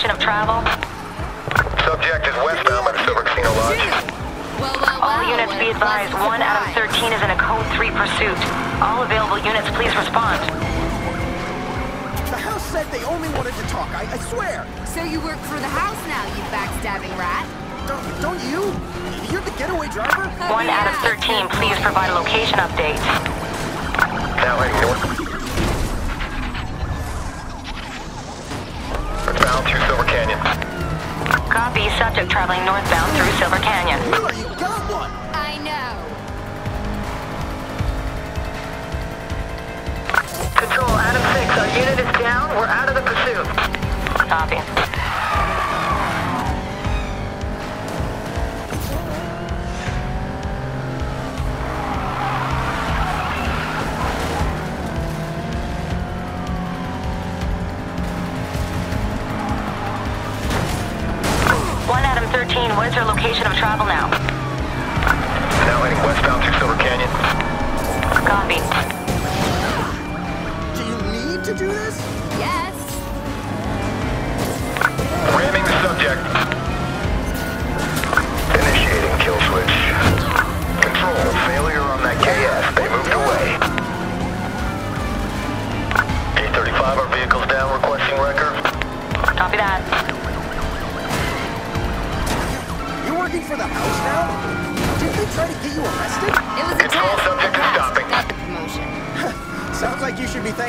location of travel? Subject is westbound by the Silver Casino Lodge. Well, well, All well, units be advised, 1 out of 13 is in a Code 3 pursuit. All available units, please respond. The house said they only wanted to talk, I, I swear. So you work for the house now, you backstabbing rat. Don't, don't you? You're the getaway driver? 1 out of 13, please provide a location update. Now heading north. Copy, subject traveling northbound through Silver Canyon. Miller, you got one! I know. Control, Adam 6, our unit is down. We're out of the pursuit. Copy. Travel now? Now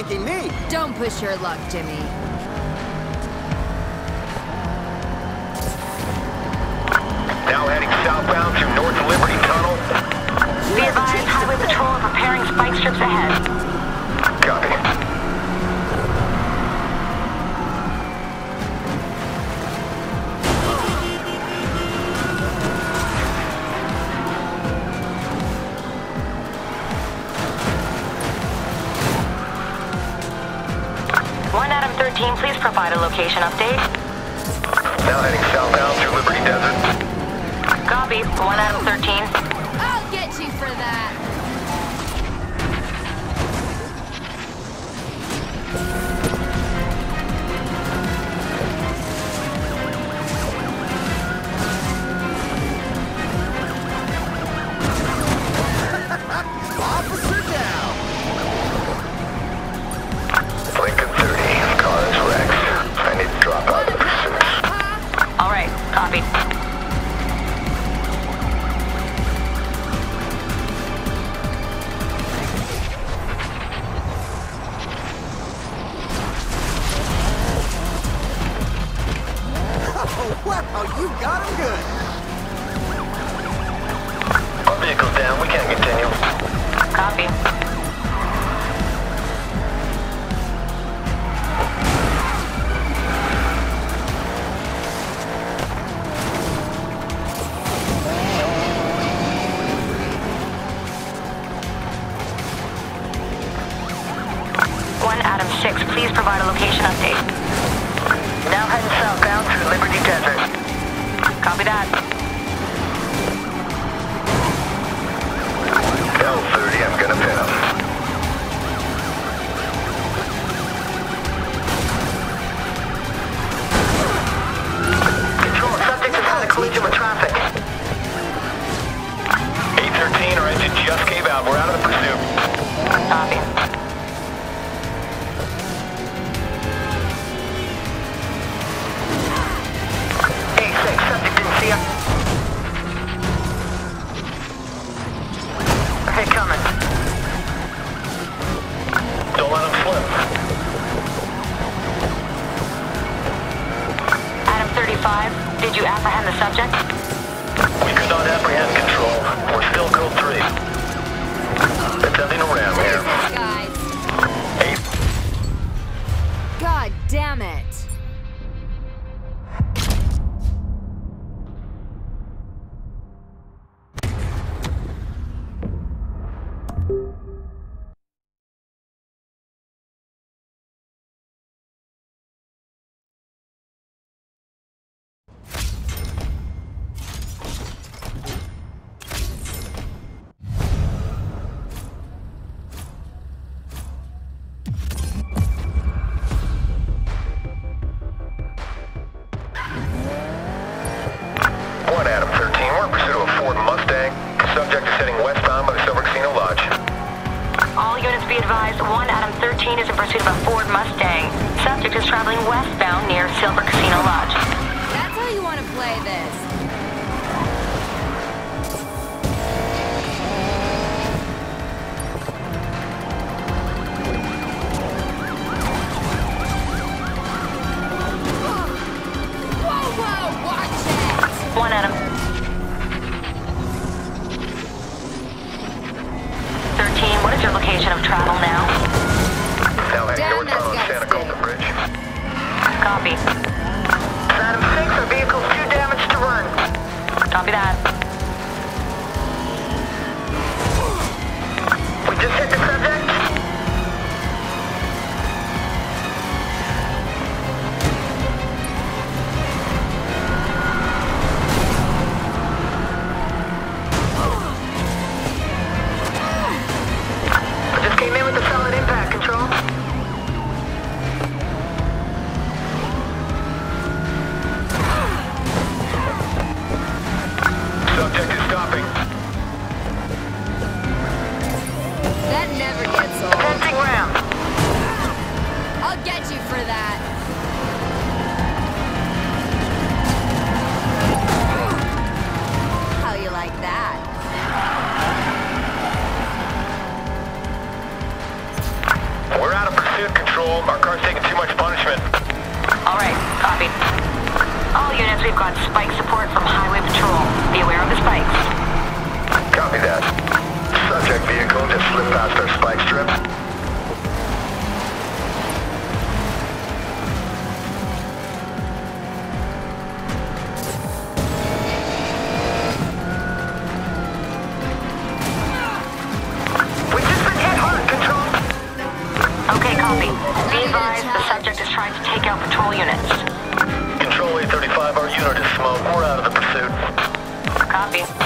thanking me. Don't push your luck, Jimmy. Now heading southbound to North Liberty Tunnel. Be advised, Highway Patrol are preparing spike strips ahead. 13, please provide a location update. Now heading southbound through Liberty Desert. Copy. One Adam 13. Oh, wow, you got him good. Our vehicle's down, we can't continue. Copy. One Adam 6, please provide a location update. Damn it. traveling west We've got spike support. López.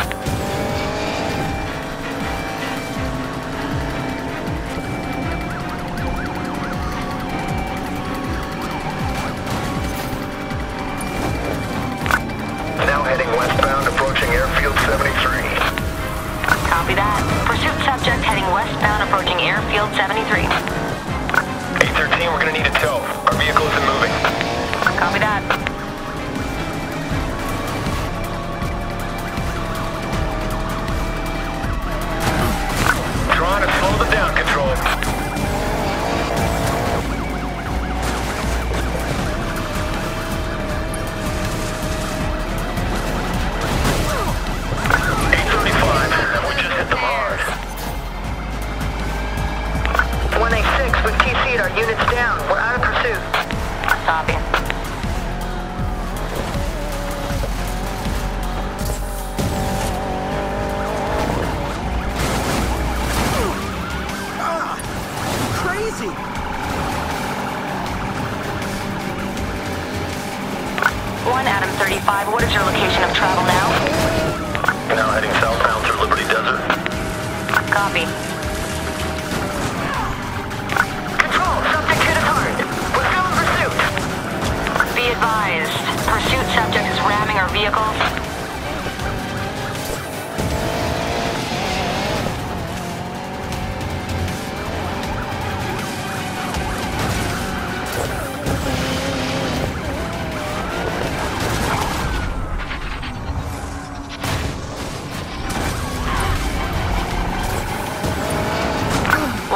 Copy.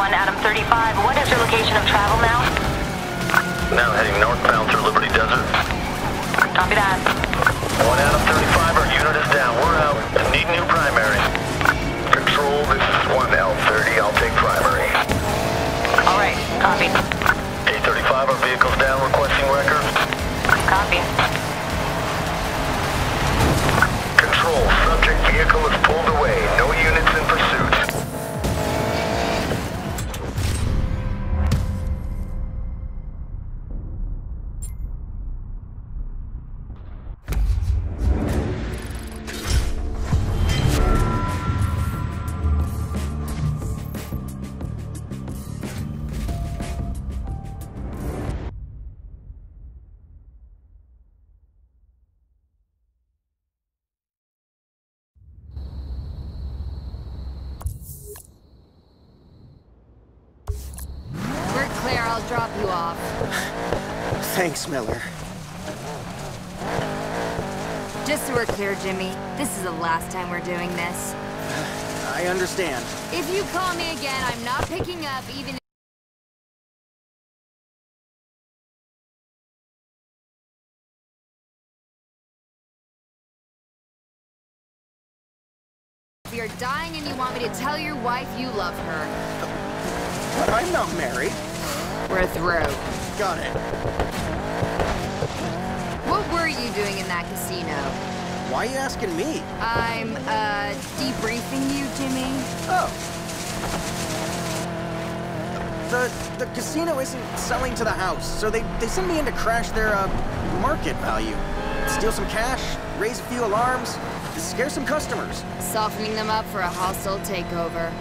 on Adam 35. What is your location of travel now? Now heading northbound through Liberty Desert. Copy that. One Adam 35, our unit is down. We're out. Need new primary. Control, this is 1L30. I'll take primary. Alright, copy. A35, our vehicle's down. Requesting record. Copy. Control, subject vehicle is pulled away. No drop you off. Thanks, Miller. Just so we're clear, Jimmy, this is the last time we're doing this. I understand. If you call me again, I'm not picking up even if you're dying and you want me to tell your wife you love her. I'm not married. We're through. Got it. What were you doing in that casino? Why are you asking me? I'm, uh, debriefing you, Jimmy. Oh. The the casino isn't selling to the house, so they, they send me in to crash their uh, market value. Steal some cash, raise a few alarms, scare some customers. Softening them up for a hostile takeover.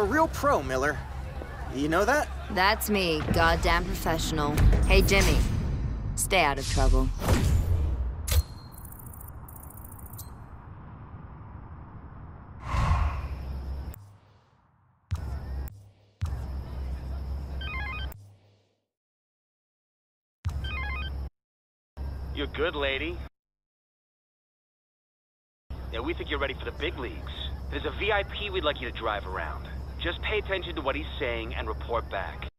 You're a real pro, Miller. You know that? That's me, goddamn professional. Hey, Jimmy, stay out of trouble. You're good, lady. Yeah, we think you're ready for the big leagues. There's a VIP we'd like you to drive around. Just pay attention to what he's saying and report back.